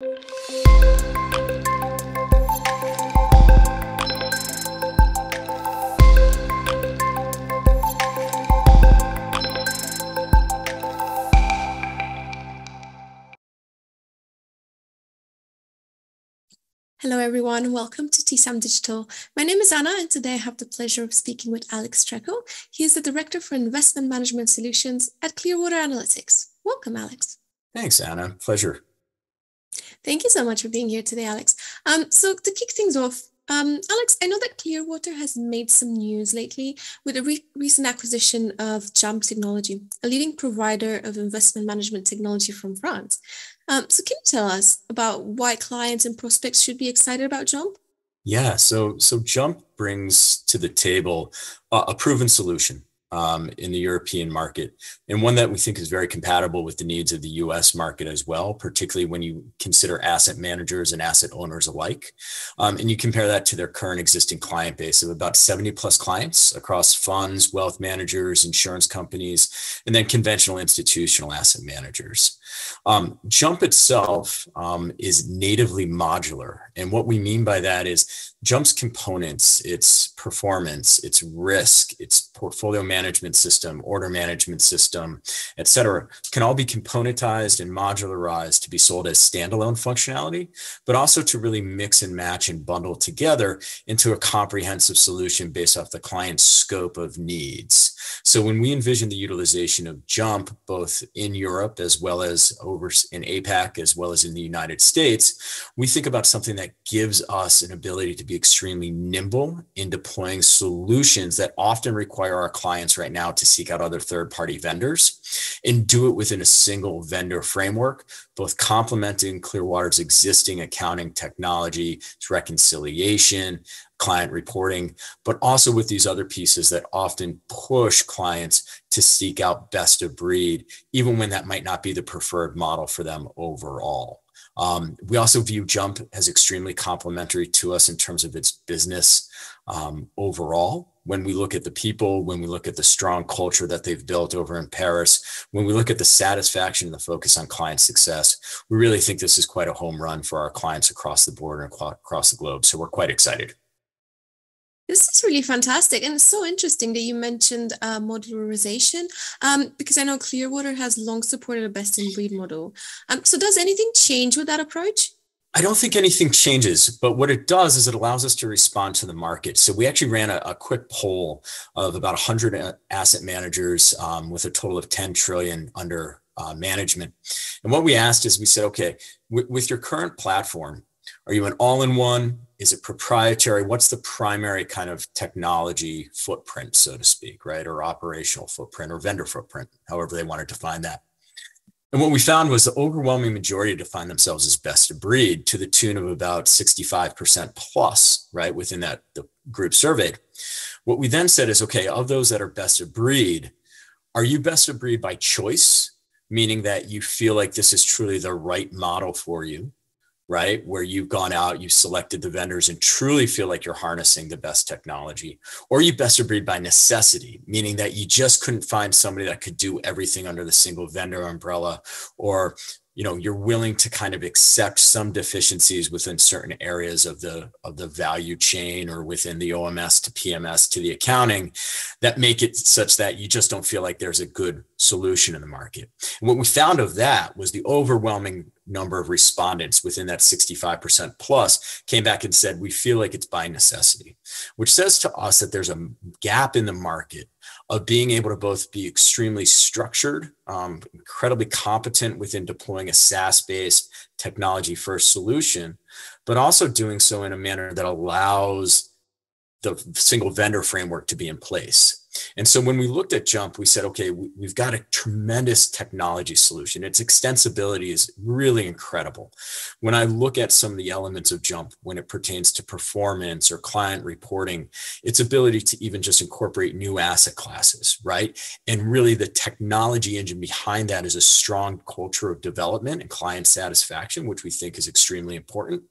Hello, everyone. Welcome to TSAM Digital. My name is Anna, and today I have the pleasure of speaking with Alex Strekel. He is the Director for Investment Management Solutions at Clearwater Analytics. Welcome, Alex. Thanks, Anna. Pleasure. Thank you so much for being here today, Alex. Um, so, to kick things off, um, Alex, I know that Clearwater has made some news lately with a re- recent acquisition of Jump Technology, a leading provider of investment management technology from France. Um, so, can you tell us about why clients and prospects should be excited about Jump? Yeah, so so Jump brings to the table a, a proven solution um, in the European market, and one that we think is very compatible with the needs of the US market as well, particularly when you consider asset managers and asset owners alike. Um, and you compare that to their current existing client base of about 70 plus clients across funds, wealth managers, insurance companies, and then conventional institutional asset managers. Um, Jump itself um, is natively modular. And what we mean by that is Jump's components, its performance, its risk, its portfolio management system, order management system, et cetera, can all be componentized and modularized to be sold as standalone functionality, but also to really mix and match and bundle together into a comprehensive solution based off the client's scope of needs. So when we envision the utilization of Jump, both in Europe as well as over in APAC, as well as in the United States, we think about something that gives us an ability to be extremely nimble in deploying solutions that often require our clients right now to seek out other third party vendors and do it within a single vendor framework, both complementing Clearwater's existing accounting technology, its reconciliation, client reporting, but also with these other pieces that often push clients to seek out best of breed, even when that might not be the preferred model for them overall. Um, we also view Jump as extremely complementary to us in terms of its business um, overall. When we look at the people, when we look at the strong culture that they've built over in Paris, when we look at the satisfaction and the focus on client success, we really think this is quite a home run for our clients across the board and across the globe. So we're quite excited. This is really fantastic. And it's so interesting that you mentioned uh, modularization um, because I know Clearwater has long supported a best in breed model. Um, so, does anything change with that approach? I don't think anything changes, but what it does is it allows us to respond to the market. So we actually ran a, a quick poll of about 100 asset managers um, with a total of 10 trillion under uh, management. And what we asked is we said, okay, w- with your current platform, are you an all-in-one? Is it proprietary? What's the primary kind of technology footprint, so to speak, right? Or operational footprint or vendor footprint, however they want to define that. And what we found was the overwhelming majority define themselves as best of breed to the tune of about 65% plus, right, within that the group surveyed. What we then said is, okay, of those that are best of breed, are you best of breed by choice, meaning that you feel like this is truly the right model for you? Right? Where you've gone out, you've selected the vendors and truly feel like you're harnessing the best technology, or you best of breed by necessity, meaning that you just couldn't find somebody that could do everything under the single vendor umbrella, or you know you're willing to kind of accept some deficiencies within certain areas of the of the value chain or within the OMS to PMS to the accounting that make it such that you just don't feel like there's a good solution in the market. And what we found of that was the overwhelming number of respondents within that 65% plus came back and said, we feel like it's by necessity, which says to us that there's a gap in the market of being able to both be extremely structured, um, incredibly competent within deploying a SaaS based technology first solution, but also doing so in a manner that allows the single vendor framework to be in place. And so when we looked at Jump, we said, okay, we've got a tremendous technology solution. Its extensibility is really incredible. When I look at some of the elements of Jump when it pertains to performance or client reporting, its ability to even just incorporate new asset classes, right? And really the technology engine behind that is a strong culture of development and client satisfaction, which we think is extremely important.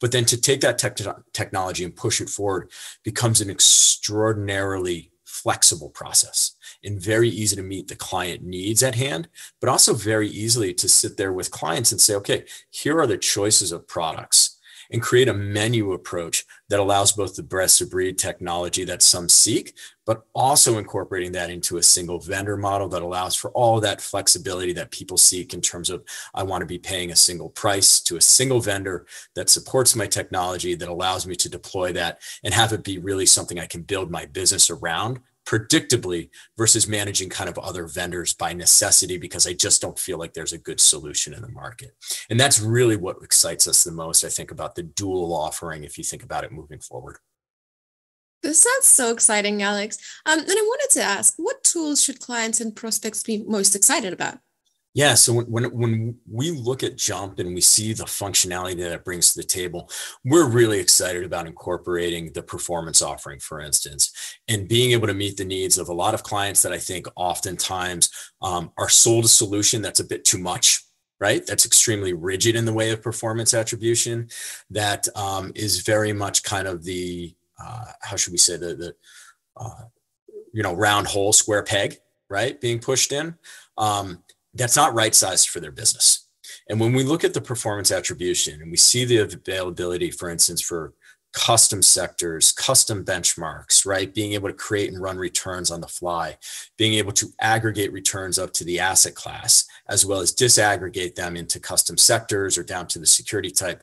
But then to take that tech- technology and push it forward becomes an extraordinarily flexible process and very easy to meet the client needs at hand, but also very easily to sit there with clients and say, okay, here are the choices of products and create a menu approach that allows both the best of breed technology that some seek, but also incorporating that into a single vendor model that allows for all that flexibility that people seek in terms of I want to be paying a single price to a single vendor that supports my technology, that allows me to deploy that and have it be really something I can build my business around predictably versus managing kind of other vendors by necessity because I just don't feel like there's a good solution in the market. And that's really what excites us the most, I think, about the dual offering if you think about it moving forward. This sounds so exciting, Alex. Um, and I wanted to ask, what tools should clients and prospects be most excited about? Yeah. So when, when, we look at Jump and we see the functionality that it brings to the table, we're really excited about incorporating the performance offering, for instance, and being able to meet the needs of a lot of clients that I think oftentimes um, are sold a solution that's a bit too much right? That's extremely rigid in the way of performance attribution. That um, is very much kind of the uh, how should we say the the uh, you know round hole square peg, right? Being pushed in. Um, that's not right sized for their business. And when we look at the performance attribution and we see the availability, for instance, for custom sectors, custom benchmarks, right? Being able to create and run returns on the fly, being able to aggregate returns up to the asset class, as well as disaggregate them into custom sectors or down to the security type.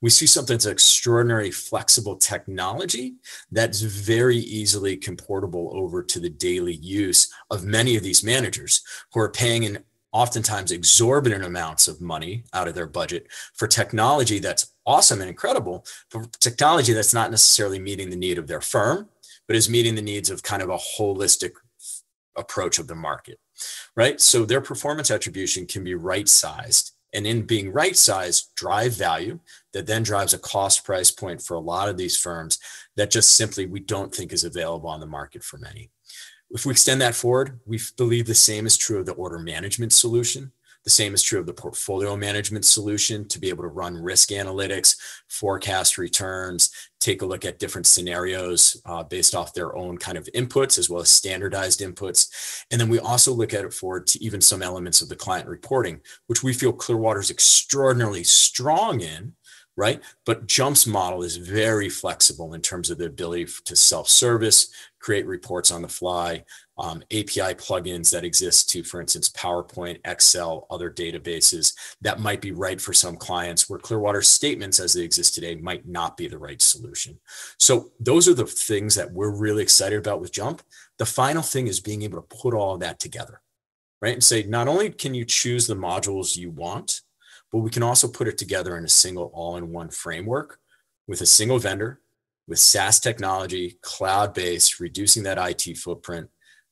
We see something that's extraordinary flexible technology that's very easily comportable over to the daily use of many of these managers who are paying an oftentimes exorbitant amounts of money out of their budget for technology that's awesome and incredible, but technology that's not necessarily meeting the need of their firm, but is meeting the needs of kind of a holistic approach of the market, right? So their performance attribution can be right sized. And in being right sized, drive value that then drives a cost price point for a lot of these firms that just simply we don't think is available on the market for many. If we extend that forward, we believe the same is true of the order management solution. The same is true of the portfolio management solution to be able to run risk analytics, forecast returns, take a look at different scenarios uh, based off their own kind of inputs as well as standardized inputs. And then we also look at it forward to even some elements of the client reporting, which we feel Clearwater is extraordinarily strong in right? But Jump's model is very flexible in terms of the ability to self-service, create reports on the fly, um, API plugins that exist to, for instance, PowerPoint, Excel, other databases that might be right for some clients where Clearwater statements as they exist today might not be the right solution. So those are the things that we're really excited about with Jump. The final thing is being able to put all of that together, right? And say, not only can you choose the modules you want, but we can also put it together in a single all-in-one framework with a single vendor, with SaaS technology, cloud-based, reducing that IT footprint.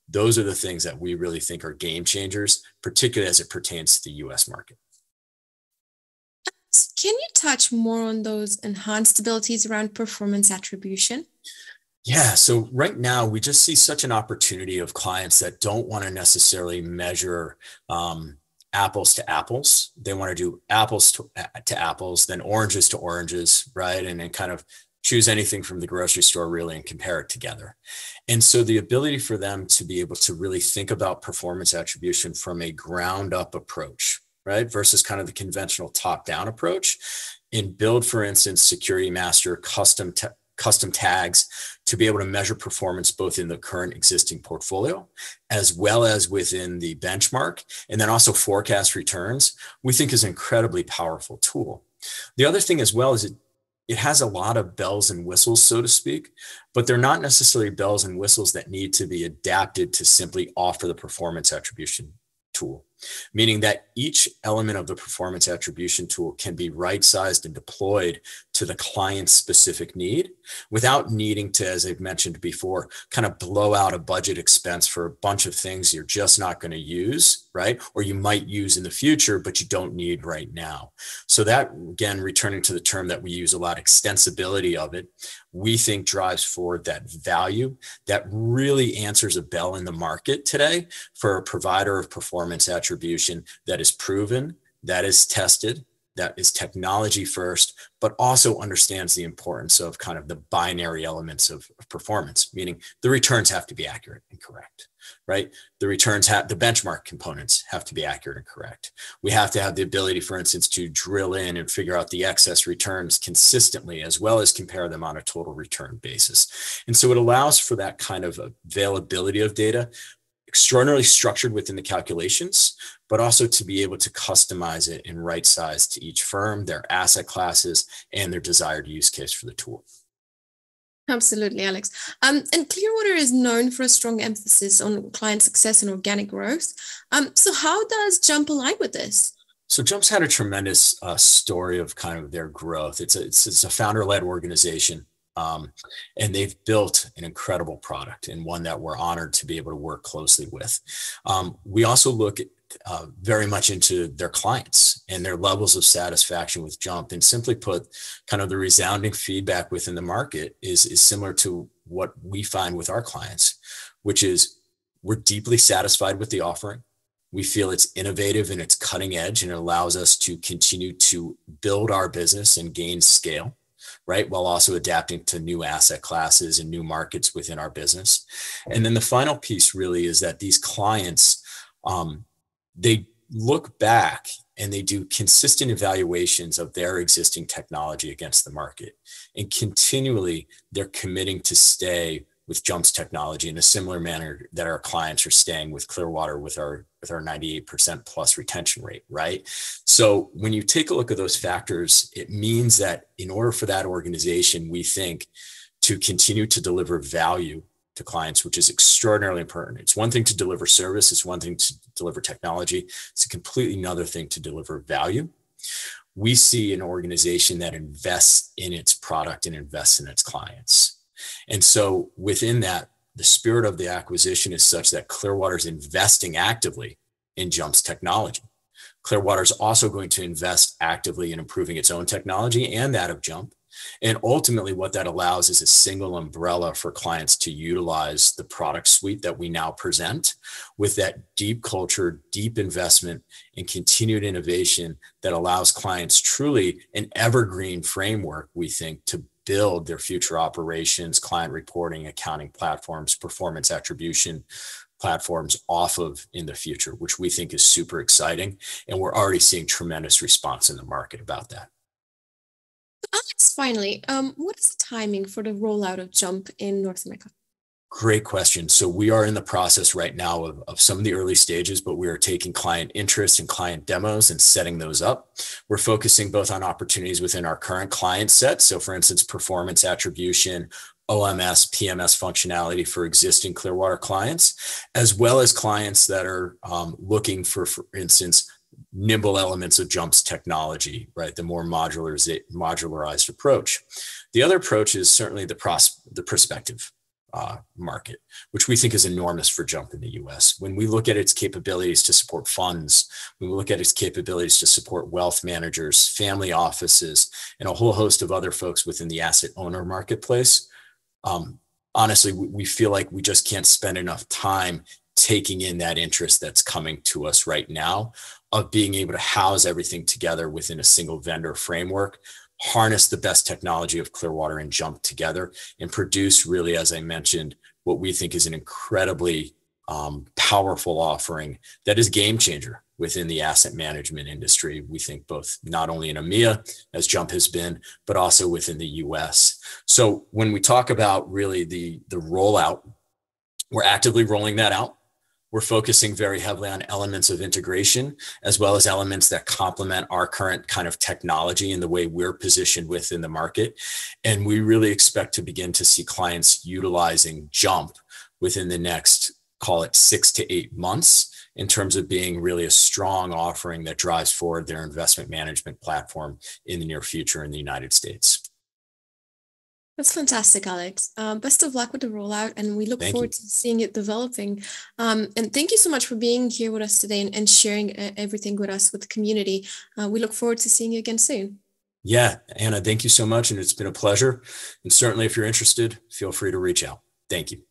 Those are the things that we really think are game changers, particularly as it pertains to the US market. Can you touch more on those enhanced abilities around performance attribution? Yeah. So right now we just see such an opportunity of clients that don't want to necessarily measure um, apples to apples. They want to do apples to, to apples, then oranges to oranges, right? And then kind of choose anything from the grocery store really and compare it together. And so the ability for them to be able to really think about performance attribution from a ground up approach, right? Versus kind of the conventional top down approach and build, for instance, security master custom custom tags to be able to measure performance both in the current existing portfolio as well as within the benchmark and then also forecast returns we think is an incredibly powerful tool. The other thing as well is it it has a lot of bells and whistles so to speak but they're not necessarily bells and whistles that need to be adapted to simply offer the performance attribution tool meaning that each element of the performance attribution tool can be right sized and deployed to the client's specific need without needing to, as I've mentioned before, kind of blow out a budget expense for a bunch of things you're just not going to use, right? Or you might use in the future, but you don't need right now. So, that again, returning to the term that we use a lot, extensibility of it, we think drives forward that value that really answers a bell in the market today for a provider of performance attribution that is proven, that is tested, that is technology first, but also understands the importance of kind of the binary elements of, of performance, meaning the returns have to be accurate and correct right? The returns have the benchmark components have to be accurate and correct. We have to have the ability, for instance, to drill in and figure out the excess returns consistently, as well as compare them on a total return basis. And so it allows for that kind of availability of data, extraordinarily structured within the calculations, but also to be able to customize it and right size to each firm, their asset classes, and their desired use case for the tool. Absolutely, Alex. Um, and Clearwater is known for a strong emphasis on client success and organic growth. Um, so, how does Jump align with this? So, Jump's had a tremendous uh, story of kind of their growth. It's a, it's, it's a founder led organization, um, and they've built an incredible product and one that we're honored to be able to work closely with. Um, we also look at uh, very much into their clients and their levels of satisfaction with Jump. And simply put, kind of the resounding feedback within the market is, is similar to what we find with our clients, which is we're deeply satisfied with the offering. We feel it's innovative and it's cutting edge and it allows us to continue to build our business and gain scale, right? While also adapting to new asset classes and new markets within our business. And then the final piece really is that these clients, um, they look back and they do consistent evaluations of their existing technology against the market. And continually, they're committing to stay with Jump's technology in a similar manner that our clients are staying with Clearwater with our with our 98% plus retention rate, right? So when you take a look at those factors, it means that in order for that organization, we think to continue to deliver value to clients, which is extraordinarily important. It's one thing to deliver service, it's one thing to deliver technology, it's a completely another thing to deliver value. We see an organization that invests in its product and invests in its clients. And so within that, the spirit of the acquisition is such that Clearwater is investing actively in Jump's technology. Clearwater is also going to invest actively in improving its own technology and that of Jump and ultimately, what that allows is a single umbrella for clients to utilize the product suite that we now present with that deep culture, deep investment, and continued innovation that allows clients truly an evergreen framework, we think, to build their future operations, client reporting, accounting platforms, performance attribution platforms off of in the future, which we think is super exciting. And we're already seeing tremendous response in the market about that. Alex, finally, um, what is the timing for the rollout of Jump in North America? Great question. So we are in the process right now of, of some of the early stages, but we are taking client interest and client demos and setting those up. We're focusing both on opportunities within our current client set. So for instance, performance attribution, OMS, PMS functionality for existing Clearwater clients, as well as clients that are um, looking for, for instance, nimble elements of jumps technology right the more modularized approach the other approach is certainly the pros the prospective uh, market which we think is enormous for jump in the us when we look at its capabilities to support funds when we look at its capabilities to support wealth managers family offices and a whole host of other folks within the asset owner marketplace um, honestly we feel like we just can't spend enough time taking in that interest that's coming to us right now of being able to house everything together within a single vendor framework harness the best technology of clearwater and jump together and produce really as i mentioned what we think is an incredibly um, powerful offering that is game changer within the asset management industry. We think both not only in emea as jump has been but also within the us so when we talk about really the the rollout we're actively rolling that out we're focusing very heavily on elements of integration as well as elements that complement our current kind of technology and the way we're positioned within the market. And we really expect to begin to see clients utilizing Jump within the next, call it six to eight months in terms of being really a strong offering that drives forward their investment management platform in the near future in the United States. That's fantastic, Alex. Um, best of luck with the rollout, and we look thank forward you. to seeing it developing. Um, and thank you so much for being here with us today and, and sharing uh, everything with us with the community. Uh, we look forward to seeing you again soon. Yeah, Anna, thank you so much, and it's been a pleasure. And certainly, if you're interested, feel free to reach out. Thank you.